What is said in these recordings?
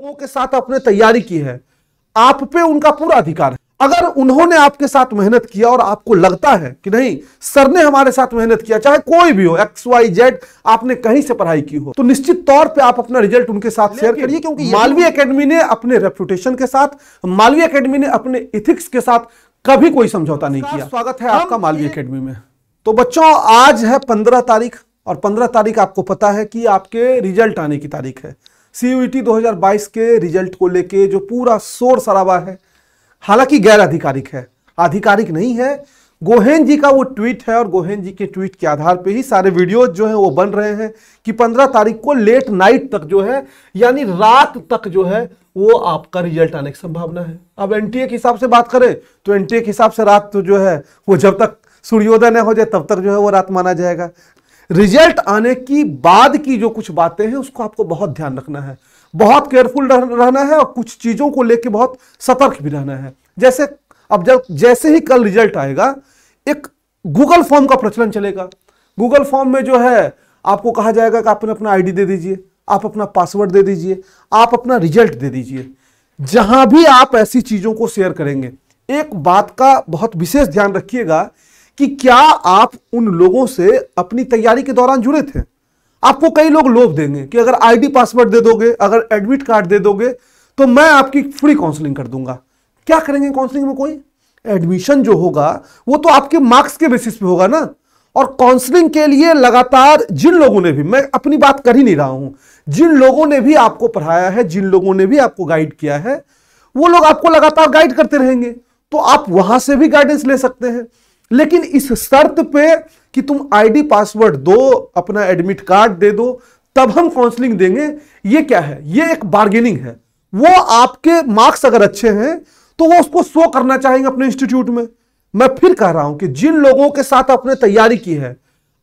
लोगों के साथ आपने तैयारी की है आप पे उनका पूरा अधिकार है। अगर उन्होंने आपके साथ मेहनत किया और आपको लगता है कि नहीं सर ने हमारे साथ मेहनत किया चाहे कोई भी हो एक्स वाई जेड आपने कहीं से पढ़ाई की हो तो निश्चित तौर पे आप अपना रिज़ल्ट उनके साथ शेयर करिए क्योंकि मालवीय एकेडमी ने अपने रेपुटेशन के साथ मालवीय एकेडमी ने अपने इथिक्स के साथ कभी कोई समझौता नहीं किया। स्वागत है आपका मालवीय एकेडमी में। तो बच्चों आज है पंद्रह तारीख और पंद्रह तारीख आपको पता है कि आपके रिज़ल्ट आने की तारीख है। सीयूईटी 2022 के रिज़ल्ट को लेके जो पूरा शोर शराबा है, हालाँकि गैर आधिकारिक है। आधिकारिक नहीं है। गोहेन जी का वो ट्वीट है और गोहेन जी के ट्वीट के आधार पे ही सारे वीडियोज़ जो है वो बन रहे हैं कि 15 तारीख को लेट नाइट तक जो है, यानी रात तक जो है, वो आपका रिज़ल्ट आने की संभावना है। अब एनटीए के हिसाब से बात करें तो एनटीए के हिसाब से रात तो जो है, वो जब तक सूर्योदय न हो जाए, तब तक जो है वो रात माना जाएगा। रिज़ल्ट आने की बाद की जो कुछ बातें हैं, उसको आपको बहुत ध्यान रखना है। बहुत केयरफुल रहना है और कुछ चीज़ों को लेकर बहुत सतर्क भी रहना है। जैसे, अब जब, जैसे ही कल रिज़ल्ट आएगा, एक गूगल फॉर्म का प्रचलन चलेगा। गूगल फॉर्म में जो है, आपको कहा जाएगा कि आपने अपना आईडी दे दीजिए, आप अपना पासवर्ड दे दीजिए, आप अपना रिज़ल्ट दे दीजिए। जहाँ भी आप ऐसी चीज़ों को शेयर करेंगे, एक बात का बहुत विशेष ध्यान रखिएगा कि क्या आप उन लोगों से अपनी तैयारी के दौरान जुड़े थे? आपको कई लोग लोभ देंगे कि अगर आईडी पासवर्ड दे दोगे, अगर एडमिट कार्ड दे दोगे तो मैं आपकी फ्री काउंसलिंग कर दूँगा। क्या करेंगे काउंसलिंग में कोई? एडमिशन जो होगा, वो तो आपके मार्क्स के बेसिस पे होगा ना। और काउंसलिंग के लिए लगातार जिन लोगों ने भी, मैं अपनी बात कर ही नहीं रहा हूँ, जिन लोगों ने भी आपको पढ़ाया है, जिन लोगों ने भी आपको गाइड किया है, वो लोग आपको लगातार गाइड करते रहेंगे। तो आप वहाँ से भी गाइडेंस ले सकते हैं। लेकिन इस शर्त पे कि तुम आईडी पासवर्ड दो, अपना एडमिट कार्ड दे दो, तब हम काउंसलिंग देंगे, ये क्या है? ये एक बार्गेनिंग है। वो आपके मार्क्स अगर अच्छे हैं तो वो उसको शो करना चाहेंगे अपने इंस्टीट्यूट में। मैं फिर कह रहा हूँ कि जिन लोगों के साथ आपने तैयारी की है,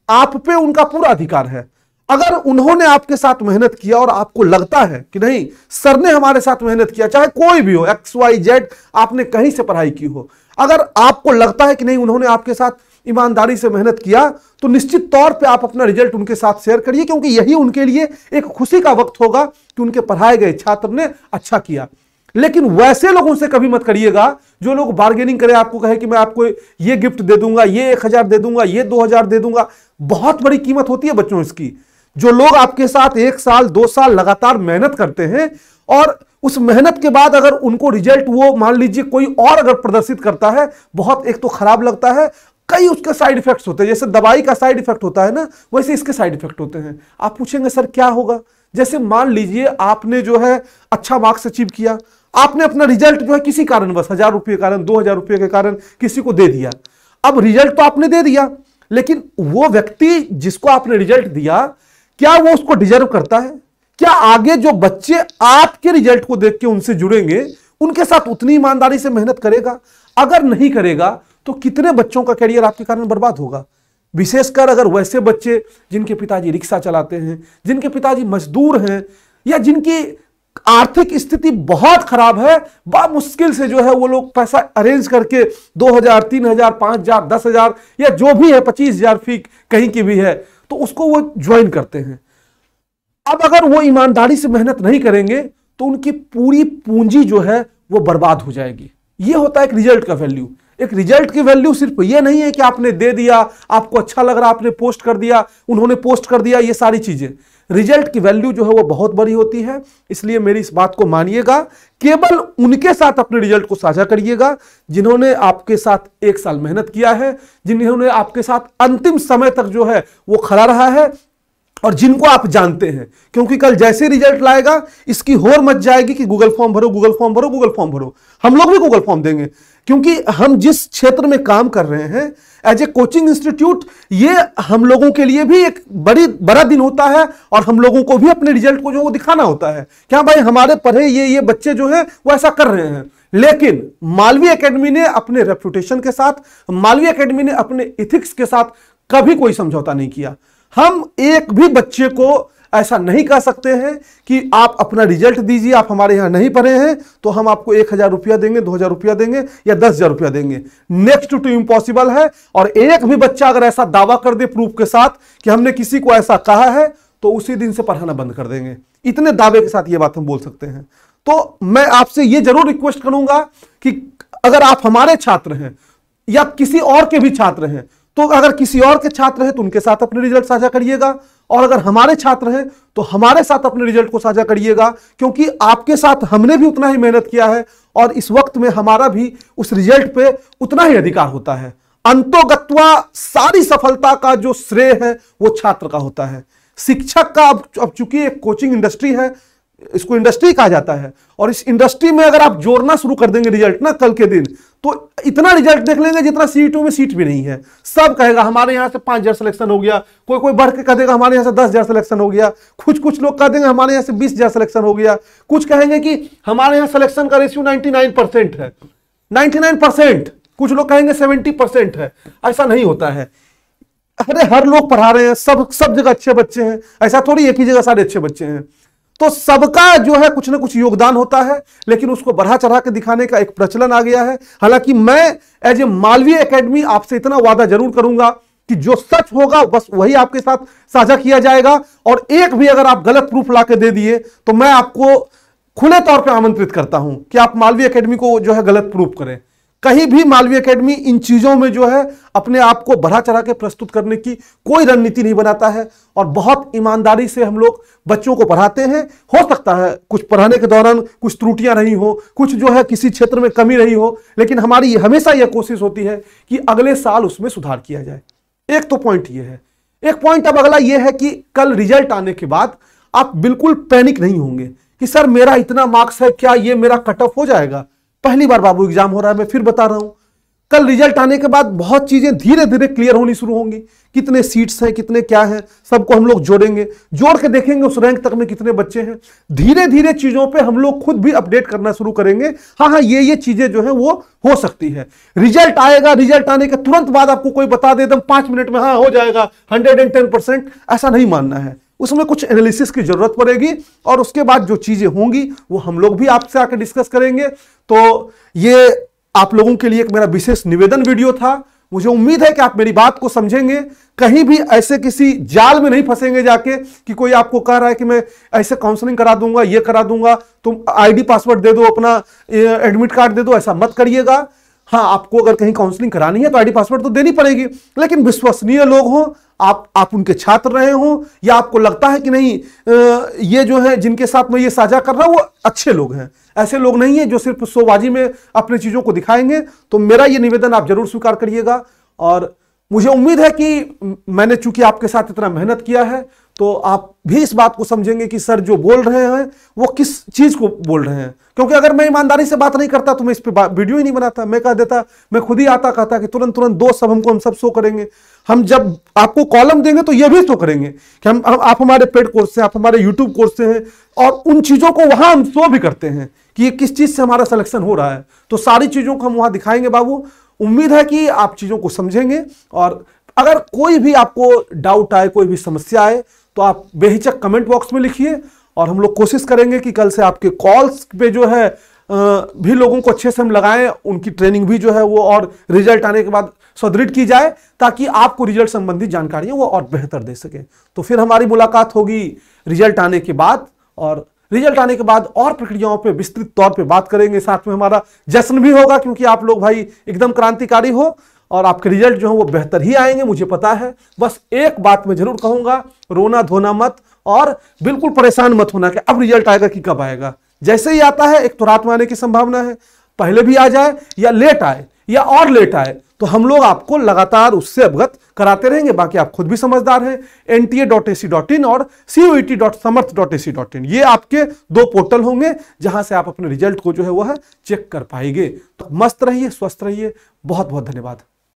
आप पे उनका पूरा अधिकार है। अगर उन्होंने आपके साथ मेहनत किया और आपको लगता है कि नहीं, सर ने हमारे साथ मेहनत किया, चाहे कोई भी हो एक्स वाई जेड आपने कहीं से पढ़ाई की हो अगर आपको लगता है कि नहीं, उन्होंने आपके साथ ईमानदारी से मेहनत किया तो निश्चित तौर पे आप अपना रिज़ल्ट उनके साथ शेयर करिए, क्योंकि यही उनके लिए एक खुशी का वक्त होगा कि उनके पढ़ाए गए छात्र ने अच्छा किया। लेकिन वैसे लोगों से कभी मत करिएगा। जो लोग बार्गेनिंग करें, आपको कहे कि मैं आपको ये गिफ्ट दे दूँगा, ये एक हज़ार दे दूँगा, ये दो हज़ार दे दूँगा। बहुत बड़ी कीमत होती है बच्चों इसकी। जो लोग आपके साथ एक साल, दो साल लगातार मेहनत करते हैं और उस मेहनत के बाद अगर उनको रिज़ल्ट वो, मान लीजिए कोई और अगर प्रदर्शित करता है, बहुत एक तो खराब लगता है, कई उसके साइड इफेक्ट्स होते हैं, जैसे दवाई का साइड इफ़ेक्ट होता है ना, वैसे इसके साइड इफ़ेक्ट होते हैं। आप पूछेंगे, सर, क्या होगा? जैसे मान लीजिए आपने जो है अच्छा मार्क्स अचीव किया, आपने अपना रिज़ल्ट जो है किसी कारण बस हज़ार रुपये के कारण, दो हज़ार रुपये के कारण किसी को दे दिया। अब रिज़ल्ट तो आपने दे दिया, लेकिन वो व्यक्ति जिसको आपने रिज़ल्ट दिया, क्या वो उसको डिजर्व करता है? क्या आगे जो बच्चे आपके रिज़ल्ट को देख के उनसे जुड़ेंगे, उनके साथ उतनी ईमानदारी से मेहनत करेगा? अगर नहीं करेगा तो कितने बच्चों का करियर आपके कारण बर्बाद होगा? विशेषकर अगर वैसे बच्चे जिनके पिताजी रिक्शा चलाते हैं, जिनके पिताजी मजदूर हैं, या जिनकी आर्थिक स्थिति बहुत खराब है बड़ा मुश्किल से जो है वो लोग पैसा अरेंज करके दो हज़ार, तीन हज़ार, पाँच हज़ार, दस हज़ार, या जो भी है, पच्चीस हज़ार फ़ी कहीं की भी है तो उसको वो ज्वाइन करते हैं। अब अगर वो ईमानदारी से मेहनत नहीं करेंगे तो उनकी पूरी पूंजी जो है, वो बर्बाद हो जाएगी। ये होता है एक रिज़ल्ट का वैल्यू। एक रिज़ल्ट की वैल्यू सिर्फ़ ये नहीं है कि आपने दे दिया, आपको अच्छा लग रहा, आपने पोस्ट कर दिया, उन्होंने पोस्ट कर दिया, ये सारी चीज़ें। रिज़ल्ट की वैल्यू जो है, वो बहुत बड़ी होती है। इसलिए मेरी इस बात को मानिएगा, केवल उनके साथ अपने रिज़ल्ट को साझा करिएगा, जिन्होंने आपके साथ एक साल मेहनत किया है, जिन्होंने आपके साथ अंतिम समय तक जो है, वो खड़ा रहा है और जिनको आप जानते हैं, क्योंकि कल जैसे रिज़ल्ट लाएगा, इसकी होर मच जाएगी कि गूगल फॉर्म भरो गूगल फॉर्म भरो गूगल फॉर्म भरो। हम लोग भी गूगल फॉर्म देंगे, क्योंकि हम जिस क्षेत्र में काम कर रहे हैं एज ए कोचिंग इंस्टीट्यूट ये हम लोगों के लिए भी एक बड़ी, बड़ा दिन होता है, और हम लोगों को भी अपने रिज़ल्ट को जो वो दिखाना होता है। क्या भाई हमारे पढ़े ये ये बच्चे जो हैं, वो ऐसा कर रहे हैं? लेकिन मालवीय एकेडमी ने अपने रेपुटेशन के साथ, मालवीय एकेडमी ने अपने इथिक्स के साथ कभी कोई समझौता नहीं किया। हम एक भी बच्चे को ऐसा नहीं कह सकते हैं कि आप अपना रिज़ल्ट दीजिए, आप हमारे यहाँ नहीं पढ़े हैं तो हम आपको एक हज़ार रुपया देंगे, दो हज़ार रुपया देंगे या दस हज़ार रुपया देंगे। नेक्स्ट टू इम्पॉसिबल है और एक भी बच्चा अगर ऐसा दावा कर दे प्रूफ के साथ कि हमने किसी को ऐसा कहा है तो उसी दिन से पढ़ाना बंद कर देंगे। इतने दावे के साथ ये बात हम बोल सकते हैं। तो मैं आपसे ये ज़रूर रिक्वेस्ट करूँगा कि अगर आप हमारे छात्र हैं या किसी और के भी छात्र हैं तो अगर किसी और के छात्र हैं तो उनके साथ अपने रिज़ल्ट साझा करिएगा। और अगर हमारे छात्र हैं तो हमारे साथ अपने रिज़ल्ट को साझा करिएगा, क्योंकि आपके साथ हमने भी उतना ही मेहनत किया है और इस वक्त में हमारा भी उस रिज़ल्ट पे उतना ही अधिकार होता है। अंतोगत्वा सारी सफलता का जो श्रेय है वो छात्र का होता है। शिक्षक का अब अब चूँकि एक कोचिंग इंडस्ट्री है इसको इंडस्ट्री कहा जाता है। और इस इंडस्ट्री में अगर आप जोड़ना शुरू कर देंगे रिज़ल्ट ना कल के दिन तो इतना रिज़ल्ट देख लेंगे जितना सी में सीट भी नहीं है। सब कहेगा, हमारे यहाँ से पाँच हज़ार सिलेक्शन हो गया। कोई कोई बढ़ के कह देगा, हमारे यहाँ से दस हज़ार सिलेक्शन हो गया। कुछ कुछ लोग कह देंगे, हमारे यहाँ से बीस हज़ार सिलेक्शन हो गया। कुछ कहेंगे कि, हमारे यहाँ सिलेक्शन का रेशियो नाइनटी है। नाइनटी कुछ लोग कहेंगे सेवेंटी परसेंट है। ऐसा नहीं होता है। अरे, हर लोग पढ़ा रहे हैं। सब सब जगह अच्छे बच्चे हैं। ऐसा थोड़ी एक ही जगह सारे अच्छे बच्चे हैं। तो सबका जो है कुछ ना कुछ योगदान होता है, लेकिन उसको बढ़ा चढ़ा के दिखाने का एक प्रचलन आ गया है। हालाँकि मैं एज ए मालवीय एकेडमी आपसे इतना वादा ज़रूर करूँगा कि जो सच होगा, बस वही आपके साथ साझा किया जाएगा। और एक भी अगर आप गलत प्रूफ ला दे दिए तो मैं आपको खुले तौर पर आमंत्रित करता हूँ कि आप मालवीय अकेडमी को जो है गलत प्रूफ करें। कहीं भी मालवीय एकेडमी इन चीज़ों में जो है अपने आप को बढ़ा चढ़ा के प्रस्तुत करने की कोई रणनीति नहीं बनाता है और बहुत ईमानदारी से हम लोग बच्चों को पढ़ाते हैं। हो सकता है कुछ पढ़ाने के दौरान कुछ त्रुटियाँ रही हो, कुछ जो है किसी क्षेत्र में कमी रही हो, लेकिन हमारी हमेशा यह कोशिश होती है कि अगले साल उसमें सुधार किया जाए। एक तो पॉइंट यह है। एक पॉइंट अब अगला यह है कि कल रिज़ल्ट आने के बाद आप बिल्कुल पैनिक नहीं होंगे कि, सर, मेरा इतना मार्क्स है, क्या ये मेरा कट ऑफ़ हो जाएगा? पहली बार बाबू एग्ज़ाम हो रहा है, मैं फिर बता रहा हूँ। कल रिज़ल्ट आने के बाद बहुत चीज़ें धीरे धीरे क्लियर होनी शुरू होंगी। कितने सीट्स हैं, कितने क्या हैं, सबको हम लोग जोड़ेंगे। जोड़ के देखेंगे उस रैंक तक में कितने बच्चे हैं। धीरे धीरे चीज़ों पे हम लोग खुद भी अपडेट करना शुरू करेंगे। हाँ हाँ ये ये चीज़ें जो है, वो हो सकती है। रिज़ल्ट आएगा, रिज़ल्ट आने के तुरंत बाद आपको कोई बता दे, एकदम पाँच मिनट में हाँ हो जाएगा। हंड्रेड ऐसा नहीं मानना है। उसमें कुछ एनालिसिस की ज़रूरत पड़ेगी और उसके बाद जो चीज़ें होंगी, वो हम लोग भी आपसे आकर डिस्कस करेंगे। तो ये आप लोगों के लिए एक मेरा विशेष निवेदन वीडियो था। मुझे उम्मीद है कि आप मेरी बात को समझेंगे। कहीं भी ऐसे किसी जाल में नहीं फंसेंगे जाके कि कोई आपको कह रहा है कि मैं ऐसे काउंसलिंग करा दूँगा, ये करा दूँगा, तुम आईडी पासवर्ड दे दो, अपना एडमिट कार्ड दे दो, ऐसा मत करिएगा। हाँ आपको अगर कहीं काउंसलिंग करानी है तो आईडी पासवर्ड तो देनी पड़ेगी। लेकिन विश्वसनीय लोग हों आप आप उनके छात्र रहे हो, या आपको लगता है कि नहीं ये जो है, जिनके साथ मैं ये साझा कर रहा हूँ, वो अच्छे लोग हैं। ऐसे लोग नहीं है जो सिर्फ़ सोबाजी में अपनी चीज़ों को दिखाएँगे। तो मेरा ये निवेदन आप ज़रूर स्वीकार करिएगा। और मुझे उम्मीद है कि मैंने चूँकि आपके साथ इतना मेहनत किया है तो आप भी इस बात को समझेंगे कि सर जो बोल रहे हैं वो किस चीज़ को बोल रहे हैं? क्योंकि अगर मैं ईमानदारी से बात नहीं करता तो मैं इस पर वीडियो ही नहीं बनाता। मैं कह देता मैं खुद ही आता कहता कि तुरंत तुरंत दो सब हमको हम सब शो करेंगे। हम जब आपको कॉलम देंगे तो ये भी शो करेंगे कि हम, आप हमारे पेड कोर्स से आप हमारे यूट्यूब कोर्स से हैं और उन चीज़ों को वहाँ हम शो भी करते हैं कि ये किस चीज़ से हमारा सिलेक्शन हो रहा है। तो सारी चीज़ों को हम वहाँ दिखाएँगे बाबू। उम्मीद है कि आप चीज़ों को समझेंगे और अगर कोई भी आपको डाउट आए, कोई भी समस्या आए तो आप बेहिचक कमेंट बॉक्स में लिखिए और हम लोग कोशिश करेंगे कि कल से आपके कॉल्स पे जो है भी लोगों को अच्छे से हम लगाएँ, उनकी ट्रेनिंग भी जो है वो और रिज़ल्ट आने के बाद सुदृढ़ की जाए, ताकि आपको रिज़ल्ट संबंधी जानकारियाँ वो और बेहतर दे सकें। तो फिर हमारी मुलाकात होगी रिज़ल्ट आने के बाद और रिज़ल्ट आने के बाद और प्रक्रियाओं पे विस्तृत तौर पे बात करेंगे। साथ में हमारा जश्न भी होगा, क्योंकि आप लोग भाई एकदम क्रांतिकारी हो और आपके रिज़ल्ट जो है वो बेहतर ही आएँगे, मुझे पता है। बस एक बात मैं ज़रूर कहूँगा, रोना धोना मत और बिल्कुल परेशान मत होना कि अब रिज़ल्ट आएगा कि कब आएगा। जैसे ही आता है, एक तो रात में आने की संभावना है, पहले भी आ जाए या लेट आए या और लेट आए तो हम लोग आपको लगातार उससे अवगत कराते रहेंगे। बाकी आप खुद भी समझदार हैं। N T A dot A C dot in और C O T dot Samarth dot A C dot in ये आपके दो पोर्टल होंगे जहाँ से आप अपने रिज़ल्ट को जो है वह चेक कर पाएँगे। तो मस्त रहिए, स्वस्थ रहिए। बहुत बहुत धन्यवाद।